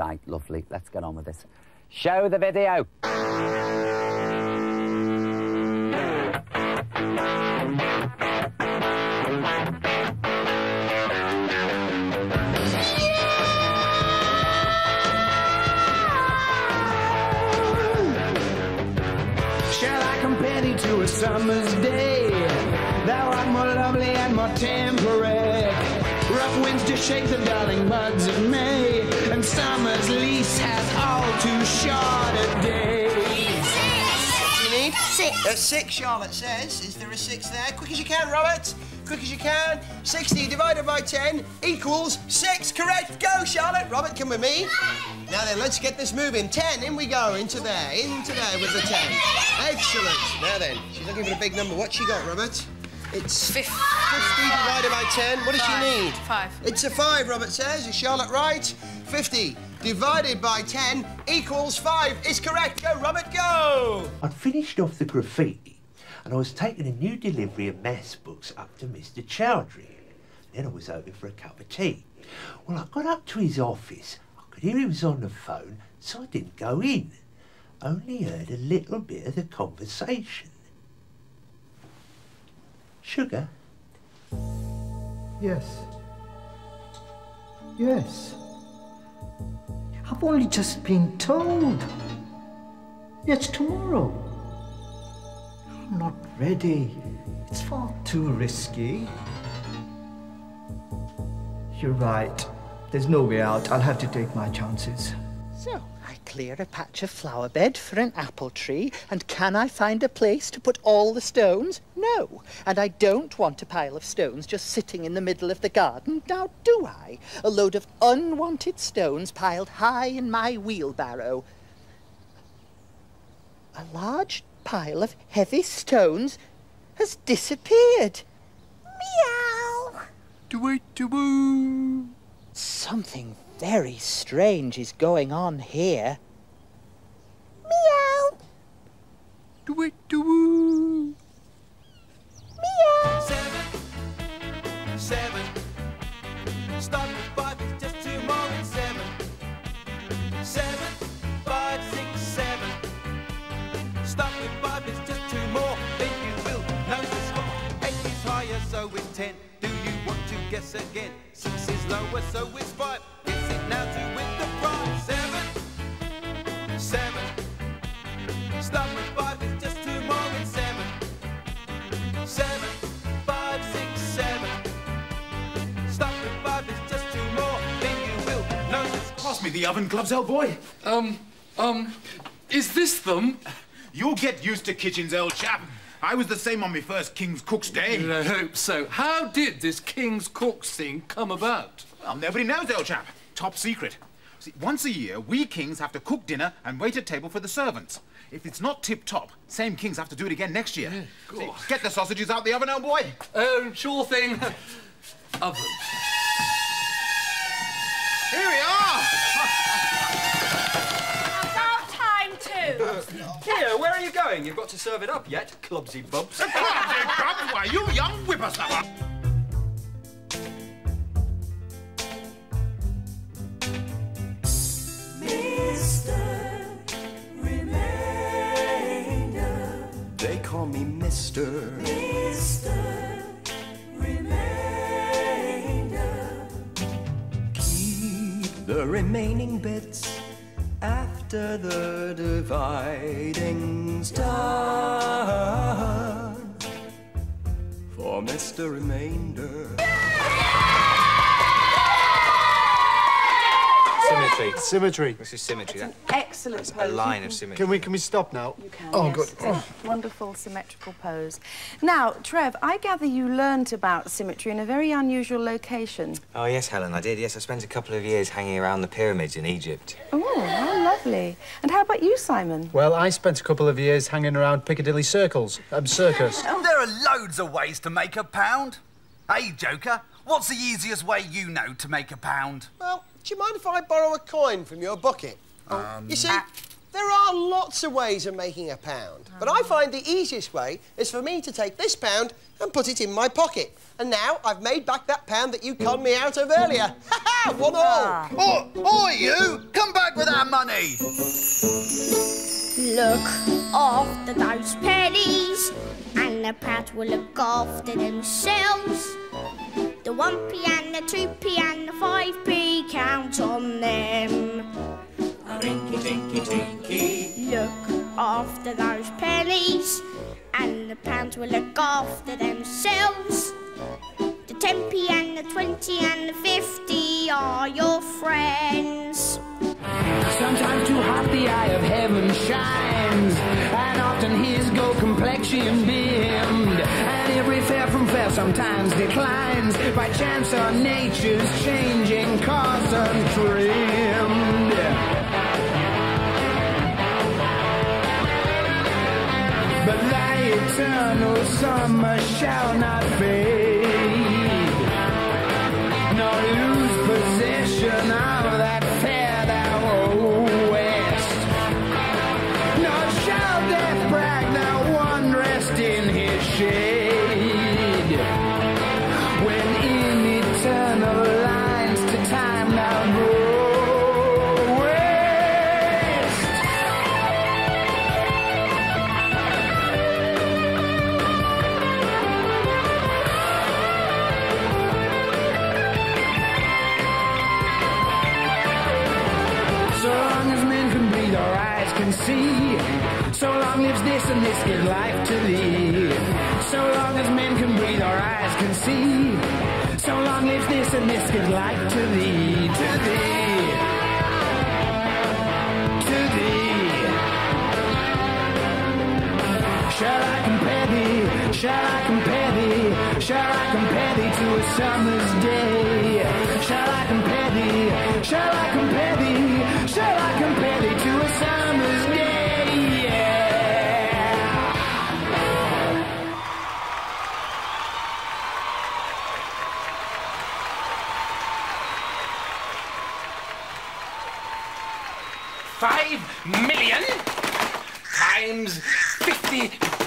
Right, lovely. Let's get on with this. Show the video. Shall I compare thee to a summer's day? Thou art more lovely and more temperate. Winds to shake the darling buds of May, and summer's lease has all too short a day. What do you need? Six. A six, Charlotte says. Is there a six there? Quick as you can, Robert. Quick as you can. 60 divided by 10 equals 6. Correct. Go, Charlotte. Robert, come with me. Now then, let's get this moving. 10, in we go. Into there. Into there with the 10. Excellent. Now then, she's looking for a big number. What's she got, Robert? It's Fif- 50 divided by 10. What does Five. she need? Five. It's a 5, Robert says. Is Charlotte right? 50 divided by 10 equals 5. Is correct. Go, Robert, go. I'd finished off the graffiti and I was taking a new delivery of maths books up to Mr. Chowdhury. Then I was over for a cup of tea. Well, I got up to his office. I could hear he was on the phone, so I didn't go in. Only heard a little bit of the conversation. Sugar? Yes. Yes. I've only just been told. It's tomorrow. I'm not ready. It's far too risky. You're right. There's no way out. I'll have to take my chances. So, I clear a patch of flower bed for an apple tree, and can I find a place to put all the stones? No. And I don't want a pile of stones just sitting in the middle of the garden, now do I? A load of unwanted stones piled high in my wheelbarrow. A large pile of heavy stones has disappeared. Meow. Do-wait-do-woo! Something very strange is going on here. Meow. Meow. Seven, seven. Start with five, it's just two more than seven. Seven, five, six, seven. Start with five, it's just two more. Then you will notice what eight is higher, so is ten. Do you want to guess again? Six is lower, so is five. Pass me the oven gloves, old boy. Um, um, is this them? You'll get used to kitchens, old chap. I was the same on my first King's Cook's Day. I hope so. How did this King's Cooks thing come about? Well, nobody knows, old chap. Top secret. See, once a year, we kings have to cook dinner and wait at table for the servants. If it's not tip-top, same kings have to do it again next year. See, get the sausages out the oven, old boy. Oh, sure thing. Oven. Here we are. Here, where are you going? You've got to serve it up yet, clubsy bubs. Why, you young whippersnapper. They call me Mr. Mr. Remainder. Keep the remaining bits after the dividing's done. For Mr. Remainder. Symmetry. Symmetry. This is symmetry. That, Excellent that's a line of symmetry. Can we can we stop now? You can, Oh, yes. good. It's a Wonderful symmetrical pose. Now, Trev, I gather you learnt about symmetry in a very unusual location. Oh, yes, Helen, I did. Yes, I spent a couple of years hanging around the pyramids in Egypt. Oh, how lovely. And how about you, Simon? Well, I spent a couple of years hanging around Piccadilly Circles, um, circus. There are loads of ways to make a pound. Hey, Joker, what's the easiest way you know to make a pound? Well, do you mind if I borrow a coin from your bucket? Oh, you see, There are lots of ways of making a pound, but I ah. find the easiest way is for me to take this pound and put it in my pocket. And now I've made back that pound that you conned me out of earlier. Ha ha! One ah. all! Oh, oi, you! Come back with our money! Look after those pennies, and the pounds will look after themselves. The 1p and the 2p and the 5p, count on them. Rinky tinky tinky. Look after those pennies, and the pounds will look after themselves. The 10p and the 20 and the 50 are your friends. Sometimes too hot the eye of heaven shines, and often his gold complexion dimmed. And every fair from fair sometimes declines by chance or nature's changing course untrimmed. But thy eternal summer shall not fade, nor lose possession of that fair can see. So long lives this, and this gives life to thee. So long as men can breathe, our eyes can see. So long lives this, and this gives life to thee, to thee. Shall I compare thee? Shall I compare thee? Shall I compare thee to a summer's day? Shall I compare thee? Shall I compare thee? Five million times fifty billion.